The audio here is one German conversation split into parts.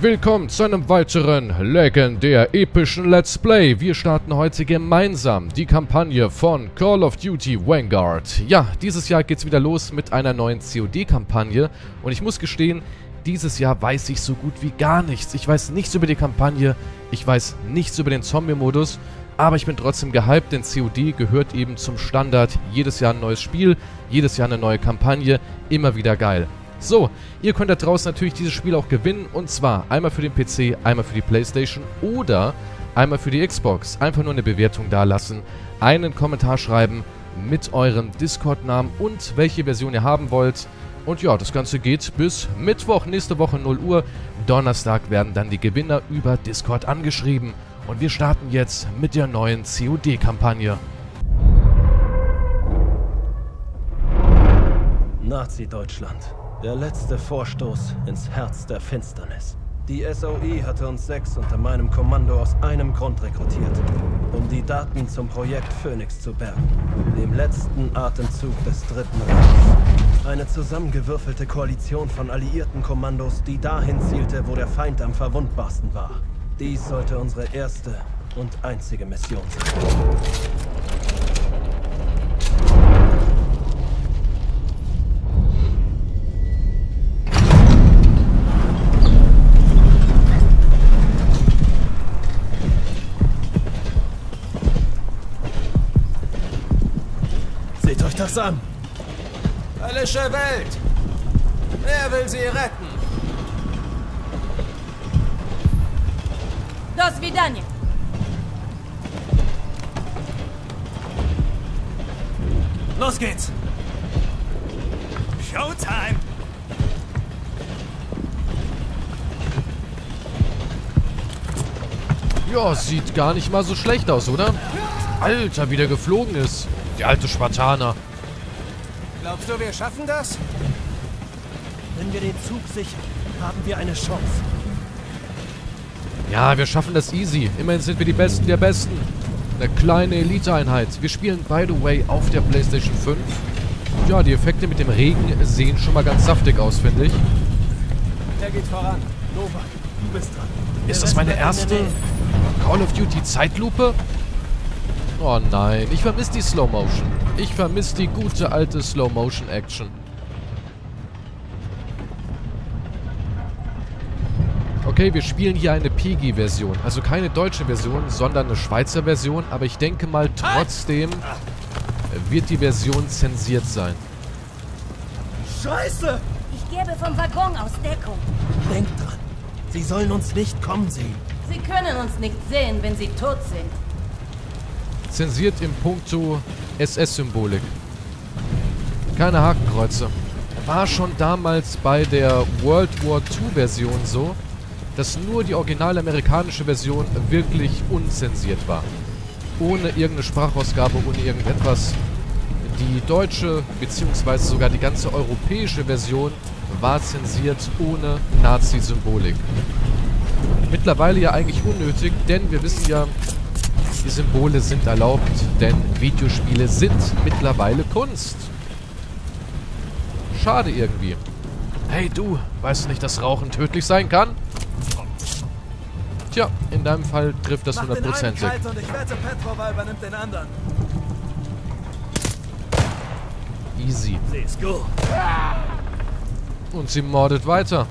willkommen zu einem weiteren legendär epischen Let's Play. Wir starten heute gemeinsam die Kampagne von Call of Duty Vanguard. Ja, dieses Jahr geht's wieder los mit einer neuen COD-Kampagne und ich muss gestehen, dieses Jahr weiß ich so gut wie gar nichts. Ich weiß nichts über die Kampagne, ich weiß nichts über den Zombie-Modus, aber ich bin trotzdem gehypt, denn COD gehört eben zum Standard. Jedes Jahr ein neues Spiel, jedes Jahr eine neue Kampagne, immer wieder geil. So, ihr könnt da draußen natürlich dieses Spiel auch gewinnen und zwar einmal für den PC, einmal für die Playstation oder einmal für die Xbox. Einfach nur eine Bewertung da lassen, einen Kommentar schreiben mit eurem Discord-Namen und welche Version ihr haben wollt. Und ja, das Ganze geht bis Mittwoch, nächste Woche 0 Uhr. Donnerstag werden dann die Gewinner über Discord angeschrieben. Und wir starten jetzt mit der neuen COD-Kampagne. Nazi-Deutschland. Der letzte Vorstoß ins Herz der Finsternis. Die SOE hatte uns sechs unter meinem Kommando aus einem Grund rekrutiert, um die Daten zum Projekt Phoenix zu bergen, dem letzten Atemzug des Dritten Reichs. Eine zusammengewürfelte Koalition von alliierten Kommandos, die dahin zielte, wo der Feind am verwundbarsten war. Dies sollte unsere erste und einzige Mission sein. das an! Höllische Welt! Wer will sie retten? До свидания. Los geht's! Showtime! Ja, sieht gar nicht mal so schlecht aus, oder? Alter, wie der geflogen ist. Der alte Spartaner. Glaubst du, wir schaffen das? Wenn wir den Zug sichern, haben wir eine Chance. Ja, wir schaffen das easy. Immerhin sind wir die Besten der Besten. Eine kleine Elite-Einheit. Wir spielen, by the way, auf der PlayStation 5. Ja, die Effekte mit dem Regen sehen schon mal ganz saftig aus, finde ich. Der geht voran. Novak, du bist dran. Ist Der das meine erste. Call of Duty Zeitlupe? Oh nein, ich vermisse die Slow Motion. Ich vermisse die gute alte Slow Motion Action. Okay, wir spielen hier eine PG-Version. Also keine deutsche Version, sondern eine Schweizer Version. Aber ich denke mal trotzdem wird die Version zensiert sein. Scheiße! Ich gebe vom Waggon aus Deckung. Denkt dran. Sie sollen uns nicht kommen sehen. Sie können uns nicht sehen, wenn sie tot sind. Zensiert im Punkto SS-Symbolik. Keine Hakenkreuze. War schon damals bei der World War II-Version so, dass nur die originale amerikanische Version wirklich unzensiert war. Ohne irgendeine Sprachausgabe, ohne irgendetwas. Die deutsche, beziehungsweise sogar die ganze europäische Version war zensiert ohne Nazi-Symbolik. Mittlerweile ja eigentlich unnötig, denn wir wissen ja, die Symbole sind erlaubt, denn Videospiele sind mittlerweile Kunst. Schade irgendwie. Hey du, weißt du nicht, dass Rauchen tödlich sein kann? Tja, in deinem Fall trifft das hundertprozentig. kalt und ich wette, Petrova übernimmt den anderen. Easy. Und sie mordet weiter.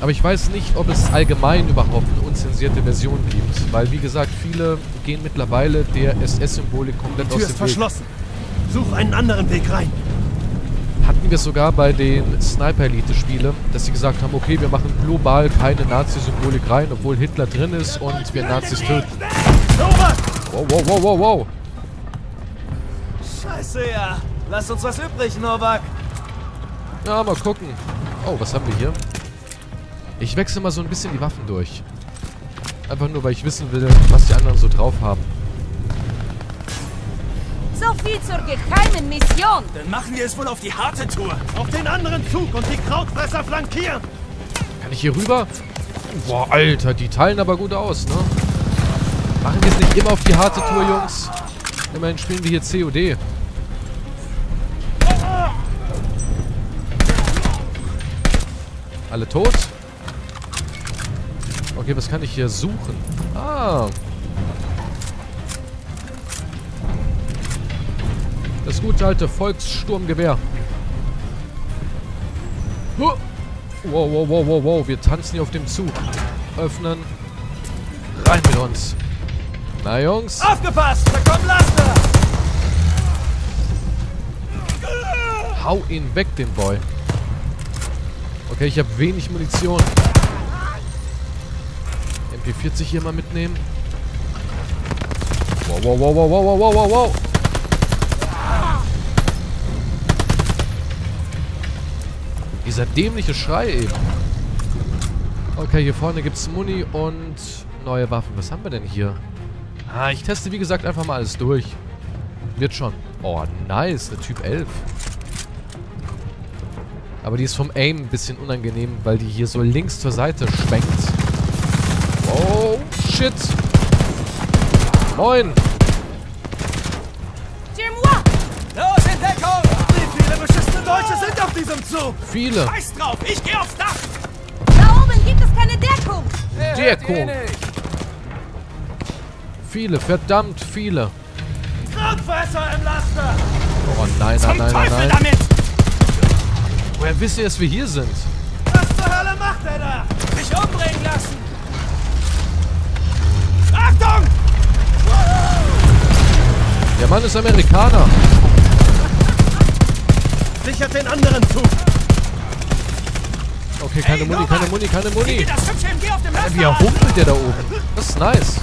Aber ich weiß nicht, ob es allgemein überhaupt eine unzensierte Version gibt. Weil, wie gesagt, viele gehen mittlerweile der SS-Symbolik komplett Die aus Tür dem ist Weg. verschlossen. Such einen anderen Weg rein. Hatten wir sogar bei den Sniper-Elite-Spielen, dass sie gesagt haben, okay, wir machen global keine Nazi-Symbolik rein, obwohl Hitler drin ist und wir Nazis töten. Novak! Wow, wow, wow, wow, wow. Scheiße, ja. Lass uns was übrig, Novak. Ja, mal gucken. Oh, was haben wir hier? Ich wechsle mal so ein bisschen die Waffen durch. Einfach nur, weil ich wissen will, was die anderen so drauf haben. So viel zur geheimen Mission. Dann machen wir es wohl auf die harte Tour. Auf den anderen Zug und die Krautfresser flankieren! Kann ich hier rüber? Boah, Alter, die teilen aber gut aus, ne? Machen wir es nicht immer auf die harte Tour, Jungs. Immerhin spielen wir hier COD. Alle tot? Okay, was kann ich hier suchen? Ah. Das gute alte Volkssturmgewehr. Huh. Wow, wow, wow, wow, wow. Wir tanzen hier auf dem Zug. Öffnen. Rein mit uns. Na, Jungs. Aufgepasst! Da kommen Laster! Hau ihn weg, den Boy. Okay, ich habe wenig Munition. MP40 hier mal mitnehmen. Wow, wow, wow, wow, wow, wow, wow, wow. Dieser dämliche Schrei eben. Okay, hier vorne gibt es Muni und neue Waffen. Was haben wir denn hier? Ah, ich teste wie gesagt einfach mal alles durch. Wird schon. Oh, nice. Eine Typ 11. Aber die ist vom Aim ein bisschen unangenehm, weil die hier so links zur Seite schwenkt. Oh, shit. Moin. Los, in Deckung! Wie viele beschissene Deutsche sind auf diesem Zug? Viele. Scheiß drauf, ich geh aufs Dach! Da oben gibt es keine Deckung! Der Deckung. eh. Viele. Verdammt viele. Krautfresser im Laster! Oh nein, nein, nein, nein, Teufel nein. damit! Woher wisst ihr, dass wir hier sind? Was zur Hölle macht er da? Sich umbringen lassen! Achtung! Der Mann ist Amerikaner. Sichert den anderen Zug. Okay, keine Ey, Muni, Novak! keine Muni, keine Wie Muni. dem Laster? Wie er humpelt der da oben. Das ist nice.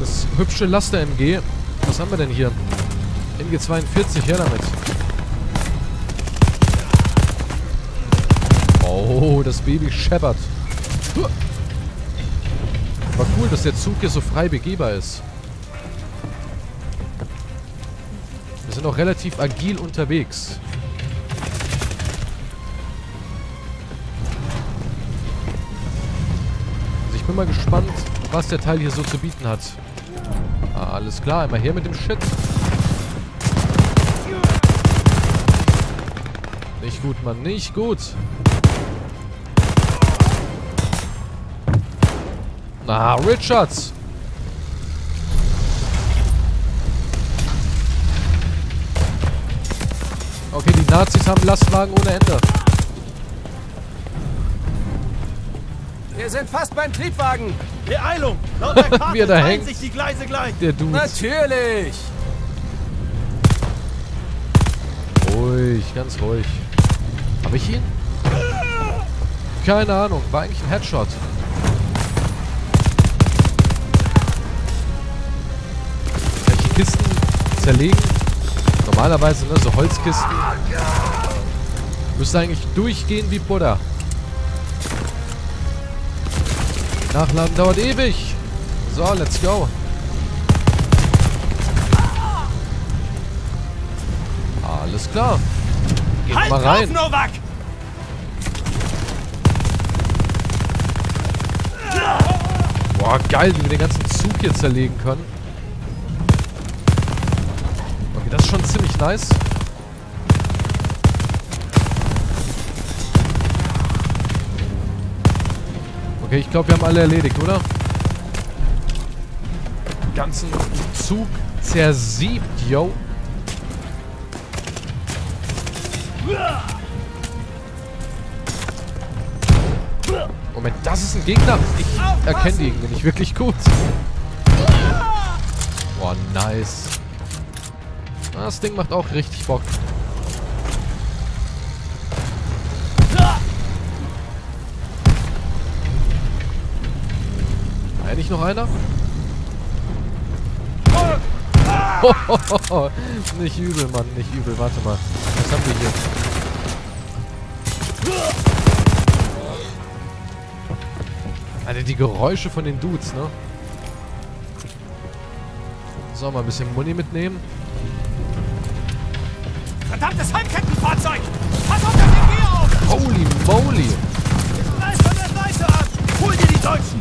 Das hübsche Laster-MG. Was haben wir denn hier? MG42, her damit. Oh, das Baby scheppert. War cool, dass der Zug hier so frei begehbar ist. Wir sind auch relativ agil unterwegs. Also ich bin mal gespannt, was der Teil hier so zu bieten hat. Ah, alles klar, einmal her mit dem Shit. Nicht gut, Mann, nicht gut. Na, Richards. Okay, die Nazis haben Lastwagen ohne Ende. Wir sind fast beim Triebwagen. Beeilung! Laut der Karte Wie er da hängt. sich die Gleise gleich. Der Dude. Natürlich. Ruhig, ganz ruhig. Habe ich ihn? Keine Ahnung. War eigentlich ein Headshot. Kisten zerlegen? Normalerweise, ne? So Holzkisten. Müsste eigentlich durchgehen wie Butter. Nachladen dauert ewig. So, let's go. Alles klar. Geht Halt mal auf, rein. Novak! Boah, geil, wie wir den ganzen Zug hier zerlegen können. Das ist schon ziemlich nice. Okay, ich glaube, wir haben alle erledigt, oder? Den ganzen Zug zersiebt, yo. Moment, das ist ein Gegner. Ich erkenne irgendwie nicht wirklich gut. Boah, nice. Das Ding macht auch richtig Bock. Eigentlich noch einer? nicht übel, Mann, nicht übel. Warte mal. Was haben wir hier? Alter, die Geräusche von den Dudes, ne? So, mal ein bisschen Muni mitnehmen. Verdammtes Halbkettenfahrzeug! Pass auf das MG auf! Holy moly! Von der Seite an! Hol dir die Deutschen!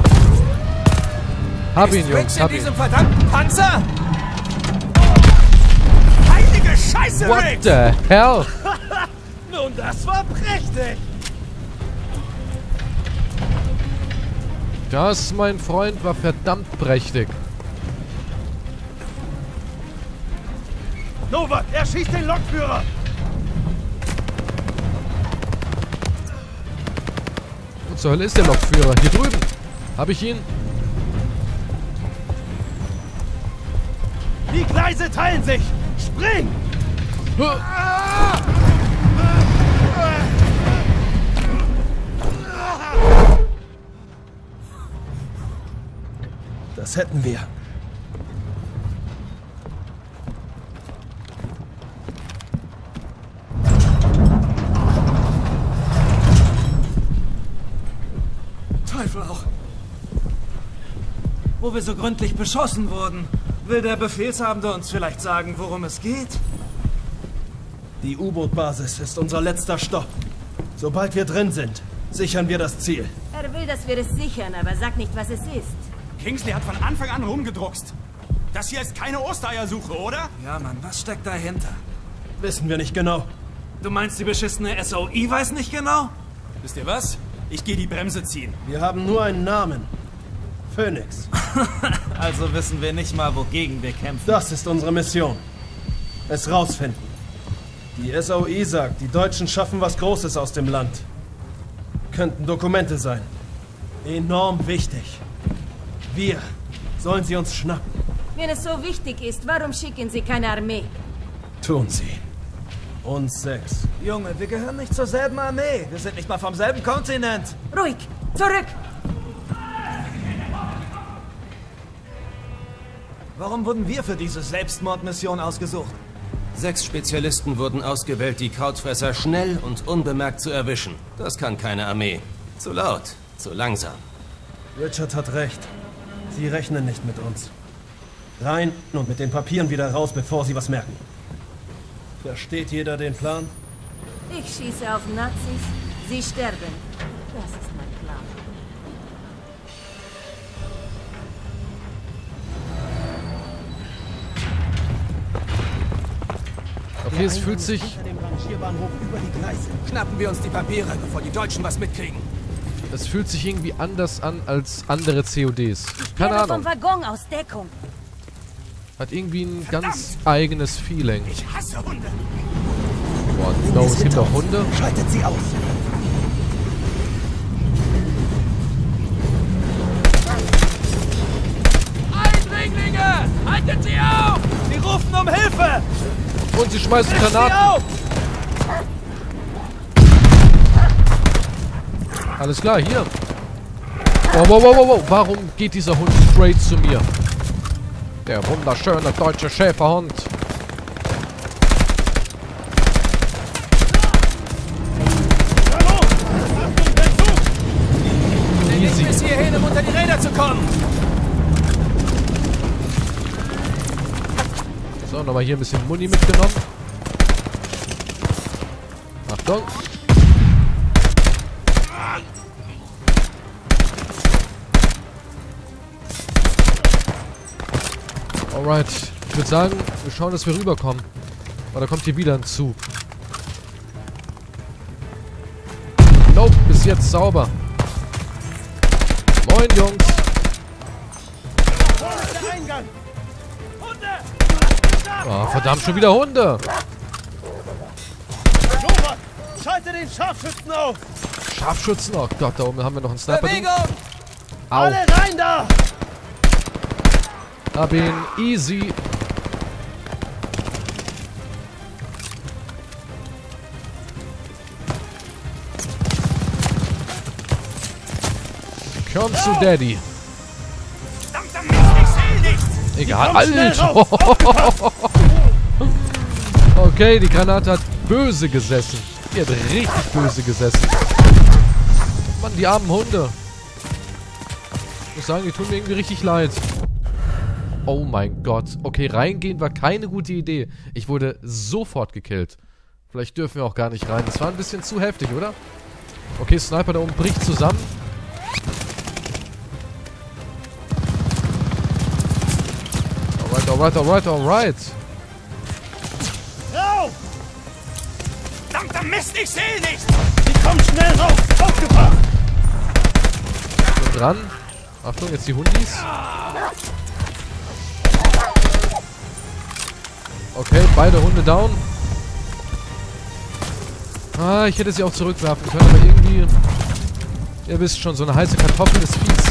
Hab ihn, Jungs, hab in ihn. diesem verdammten Panzer? Heilige Scheiße, What Riggs! the hell? Nun, das war prächtig! Das, mein Freund, war verdammt prächtig. Novak, er schießt den Lokführer! Wo zur Hölle ist der Lokführer? Hier drüben. Habe ich ihn? Die Gleise teilen sich! Spring! Das hätten wir. Wo wir so gründlich beschossen wurden, will der Befehlshabende uns vielleicht sagen, worum es geht? Die U-Boot-Basis ist unser letzter Stopp. Sobald wir drin sind, sichern wir das Ziel. Er will, dass wir es sichern, aber sag nicht, was es ist. Kingsley hat von Anfang an rumgedruckst. Das hier ist keine Ostereiersuche, oder? Ja, Mann, was steckt dahinter? Wissen wir nicht genau. Du meinst, die beschissene SOI weiß nicht genau? Wisst ihr was? Ich gehe die Bremse ziehen. Wir haben nur einen Namen. Phoenix. Also wissen wir nicht mal, wogegen wir kämpfen. Das ist unsere Mission. Es rausfinden. Die SOI sagt, die Deutschen schaffen was Großes aus dem Land. Könnten Dokumente sein. Enorm wichtig. Wir sollen sie uns schnappen. Wenn es so wichtig ist, warum schicken Sie keine Armee? Tun sie. Uns sechs. Junge, wir gehören nicht zur selben Armee. Wir sind nicht mal vom selben Kontinent. Ruhig! Zurück! Warum wurden wir für diese Selbstmordmission ausgesucht? Sechs Spezialisten wurden ausgewählt, die Krautfresser schnell und unbemerkt zu erwischen. Das kann keine Armee. Zu laut, zu langsam. Richard hat recht. Sie rechnen nicht mit uns. Rein und mit den Papieren wieder raus, bevor sie was merken. Versteht jeder den Plan? Ich schieße auf Nazis, Sie sterben. Okay, es fühlt sich... dem Rangierbahnhof über die Gleise. Schnappen wir uns die Papiere, bevor die Deutschen was mitkriegen. Es fühlt sich irgendwie anders an als andere CODs. Keine Kehre vom Ahnung. Waggon aus Deckung. Hat irgendwie ein ganz eigenes Feeling. Ich hasse Hunde. Boah, no, es gibt auch Hunde. Schaltet sie aus. Eindringlinge! Haltet sie auf! Sie rufen um Hilfe! Und sie schmeißen Granaten. Alles klar, hier. Wow, wow, wow, wow. Warum geht dieser Hund straight zu mir? Der wunderschöne deutsche Schäferhund. Easy. bis hierhin, um unter die Räder zu kommen. So, nochmal hier ein bisschen Muni mitgenommen. Achtung. Alright. Ich würde sagen, wir schauen, dass wir rüberkommen. Aber da kommt hier wieder ein Zug. Nope, bis jetzt sauber. Moin, Jungs. Oh, verdammt, schon wieder Hunde. Novak, schalte den Scharfschützen auf! Scharfschützen. Oh Gott, da oben haben wir noch einen Sniper. Bewegung! Au. Alle rein da! Hab ihn. Easy. Komm zu Daddy. Egal. Alter. okay, die Granate hat böse gesessen. Die hat richtig böse gesessen. Mann, die armen Hunde. Ich muss sagen, die tun mir irgendwie richtig leid. Oh mein Gott. Okay, reingehen war keine gute Idee. Ich wurde sofort gekillt. Vielleicht dürfen wir auch gar nicht rein. Das war ein bisschen zu heftig, oder? Okay, Sniper da oben bricht zusammen. Alright, alright, alright! Verdammter Mist, ich sehe nichts! Die kommen schnell raus! Aufgebracht! Bin dran. Achtung, jetzt die Hundis. Okay, beide Hunde down. Ah, ich hätte sie auch zurückwerfen können, aber irgendwie... Ihr wisst schon, so eine heiße Kartoffel ist fies.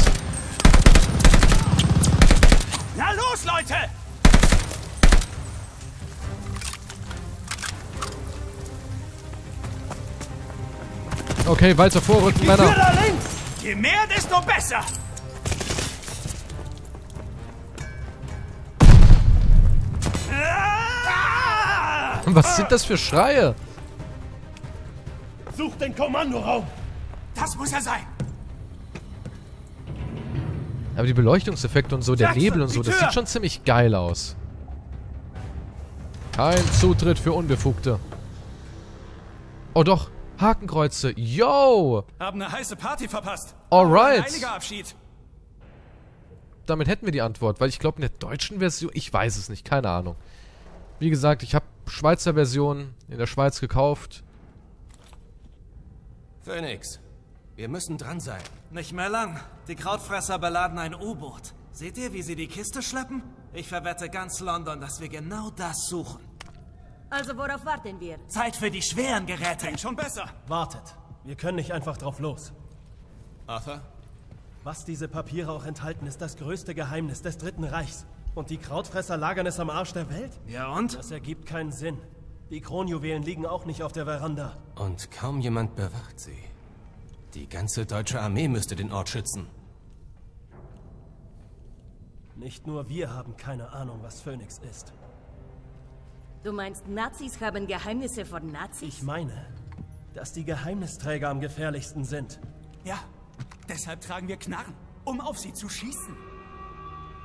Okay, weiter vorrücken, Männer. da links! Je mehr, desto besser! Was sind das für Schreie? Such den Kommandoraum! Das muss er sein! Aber die Beleuchtungseffekte und so, der Jackson, Nebel und so, das sieht schon ziemlich geil aus. Kein Zutritt für Unbefugte. Oh doch, Hakenkreuze. Yo! Haben eine heiße Party verpasst. Alright. Ein heiliger Abschied. Damit hätten wir die Antwort, weil ich glaube in der deutschen Version, ich weiß es nicht, keine Ahnung. Wie gesagt, ich habe Schweizer Version in der Schweiz gekauft. Phoenix, wir müssen dran sein. Nicht mehr lang. Die Krautfresser beladen ein U-Boot. Seht ihr, wie sie die Kiste schleppen? Ich verwette ganz London, dass wir genau das suchen. Also worauf warten wir? Zeit für die schweren Geräte. Klingt schon besser. Wartet. Wir können nicht einfach drauf los. Arthur? Was diese Papiere auch enthalten, ist das größte Geheimnis des Dritten Reichs. Und die Krautfresser lagern es am Arsch der Welt? Ja und? Das ergibt keinen Sinn. Die Kronjuwelen liegen auch nicht auf der Veranda. Und kaum jemand bewacht sie. Die ganze deutsche Armee müsste den Ort schützen. Nicht nur wir haben keine Ahnung, was Phoenix ist. Du meinst, Nazis haben Geheimnisse von Nazis? Ich meine, dass die Geheimnisträger am gefährlichsten sind. Ja, deshalb tragen wir Knarren, um auf sie zu schießen.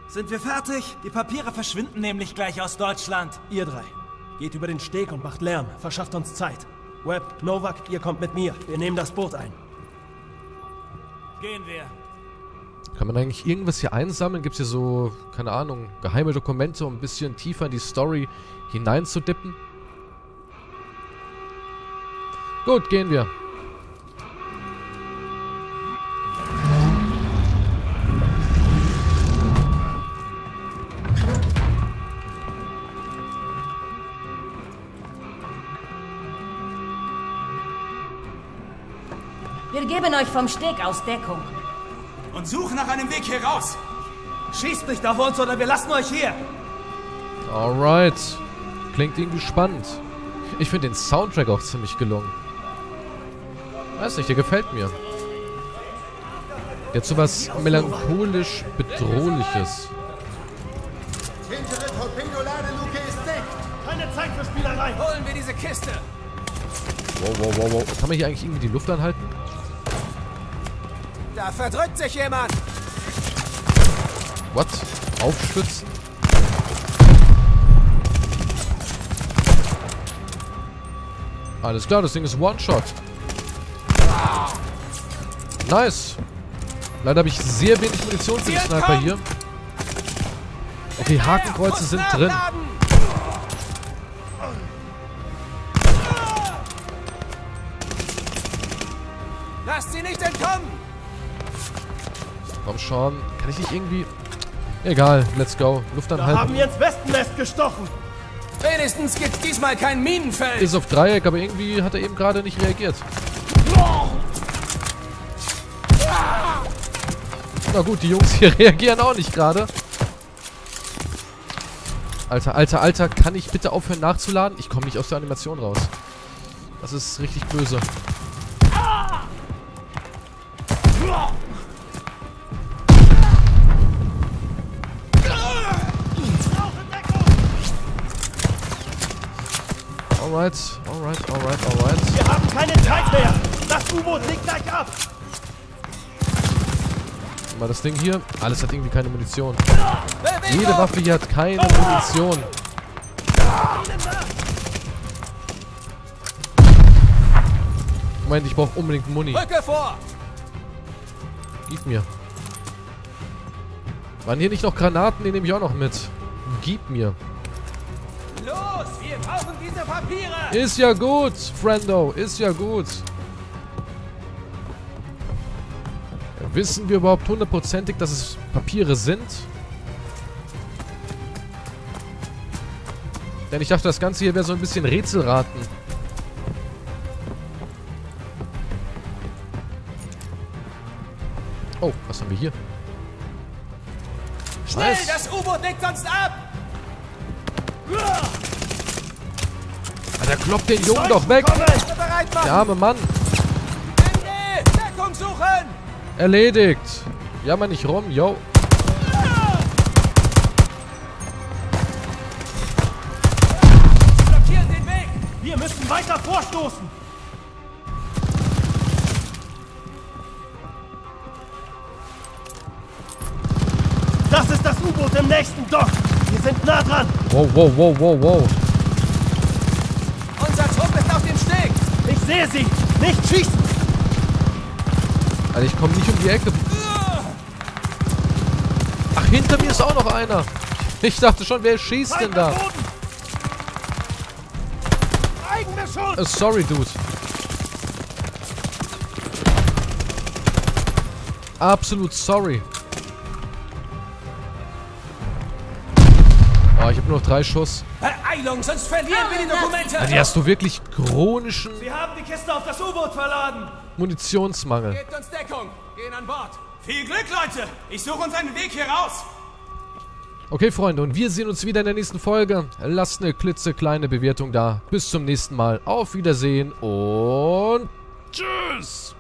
Sind wir fertig? Die Papiere verschwinden nämlich gleich aus Deutschland. Ihr drei, geht über den Steg und macht Lärm. Verschafft uns Zeit. Webb, Novak, ihr kommt mit mir. Wir nehmen das Boot ein. Gehen wir. Kann man eigentlich irgendwas hier einsammeln? Gibt es hier so, keine Ahnung, geheime Dokumente, um ein bisschen tiefer in die Story hineinzudippen? Gut, gehen wir. Wir geben euch vom Steg aus Deckung. Und suchen nach einem Weg hier raus. Schießt nicht auf uns oder wir lassen euch hier. Alright. Klingt irgendwie spannend. Ich finde den Soundtrack auch ziemlich gelungen. Weiß nicht, der gefällt mir. Hat so was melancholisch bedrohliches. Hintere Torpedoladeluke ist dicht. Keine Zeit für Spielerei. Holen wir diese Kiste! Wow, wow, wow, wow. Kann man hier eigentlich irgendwie die Luft anhalten? Da verdrückt sich jemand! What? Aufstützen? Alles klar, das Ding ist One-Shot. Nice. Leider habe ich sehr wenig Munition für den Sniper hier. Okay, Hakenkreuze sind drin. Komm schon. Kann ich nicht irgendwie... Egal, let's go. Luft haben anhalten. wir ins Wespennest gestochen. Wenigstens gibt's diesmal kein Minenfeld! Ist auf Dreieck, aber irgendwie hat er eben gerade nicht reagiert. Na gut, die Jungs hier reagieren auch nicht gerade. Alter, alter, alter, kann ich bitte aufhören nachzuladen? Ich komme nicht aus der Animation raus. Das ist richtig böse. Alright, alright, alright, alright. Wir haben keine Zeit mehr. Das U-Boot legt gleich ab. Mal das Ding hier. Alles hat irgendwie keine Munition. Jede Waffe hier hat keine Munition. Moment, ich brauche unbedingt Muni. Gib mir. Waren hier nicht noch Granaten? Die nehme ich auch noch mit. Gib mir. Wir brauchen diese Papiere! Ist ja gut, Friendo. Ist ja gut. Wissen wir überhaupt hundertprozentig, dass es Papiere sind? Denn ich dachte, das Ganze hier wäre so ein bisschen Rätselraten. Oh, was haben wir hier? Schnell, Nice. das U-Boot legt sonst ab! Alter, klopp den Jungen doch weg! Der arme Mann. Erledigt. Jammer nicht rum, yo. Blockieren den Weg! Wir müssen weiter vorstoßen. Das ist das U-Boot im nächsten Dock. Wir sind nah dran. Wow, wow, wow, wow, wow. Unser Trupp ist auf dem Steg! Ich sehe sie. Nicht schießen. Alter, ich komme nicht um die Ecke. Ach, hinter mir ist auch noch einer. Ich dachte schon, wer schießt denn da? Äh, sorry, Dude. Absolut sorry. Oh, ich habe nur noch drei Schuss. Beeilung, sonst verlieren wir die Dokumente! Alter, hast du wirklich chronischen Wir haben die Kiste auf das U-Boot verladen. Munitionsmangel. Gebt uns Deckung! Gehen an Bord! Viel Glück, Leute. Ich suche uns einen Weg hier raus. Okay, Freunde, und wir sehen uns wieder in der nächsten Folge. Lasst eine klitzekleine Bewertung da. Bis zum nächsten Mal. Auf Wiedersehen und tschüss.